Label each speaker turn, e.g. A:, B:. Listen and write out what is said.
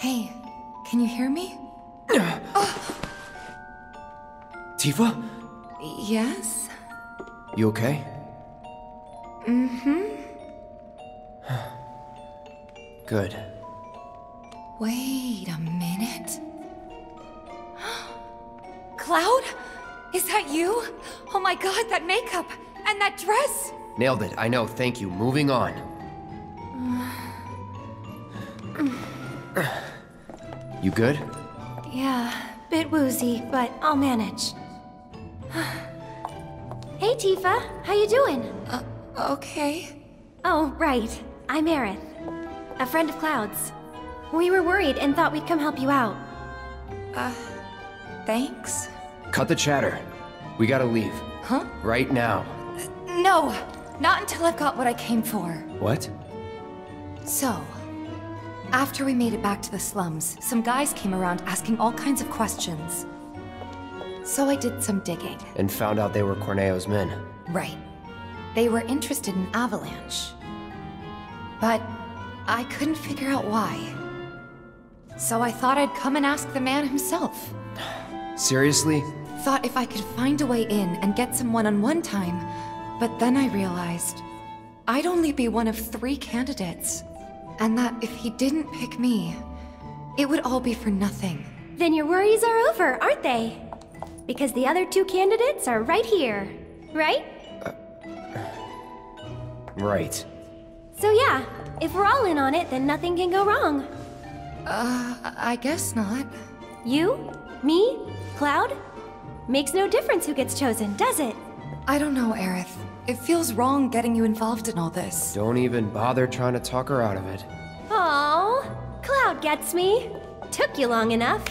A: Hey, can you hear me?
B: Tifa?
A: Yes?
B: You okay?
A: Mm-hmm.
B: Good.
A: Wait a minute. Cloud? Is that you? Oh my god, that makeup! And that dress!
B: Nailed it. I know. Thank you. Moving on. You good?
C: Yeah, bit woozy, but I'll manage. hey, Tifa. How you doing?
A: Uh, okay.
C: Oh, right. I'm Aerith. A friend of Cloud's. We were worried and thought we'd come help you out.
A: Uh, thanks?
B: Cut the chatter. We gotta leave.
A: Huh?
B: Right now.
A: No! Not until I've got what I came for.
B: What?
A: So, after we made it back to the slums, some guys came around asking all kinds of questions. So I did some digging.
B: And found out they were Corneo's men.
A: Right. They were interested in Avalanche. But I couldn't figure out why. So I thought I'd come and ask the man himself.
B: Seriously?
A: Thought if I could find a way in and get some one-on-one time, but then I realized I'd only be one of three candidates. And that if he didn't pick me, it would all be for nothing.
C: Then your worries are over, aren't they? Because the other two candidates are right here, right?
B: Right.
C: So yeah, if we're all in on it, then nothing can go wrong.
A: Uh, I guess not.
C: You? Me? Cloud? Makes no difference who gets chosen, does it?
A: I don't know, Aerith. It feels wrong getting you involved in all this.
B: Don't even bother trying to talk her out of it.
C: Oh, Cloud gets me. Took you long enough.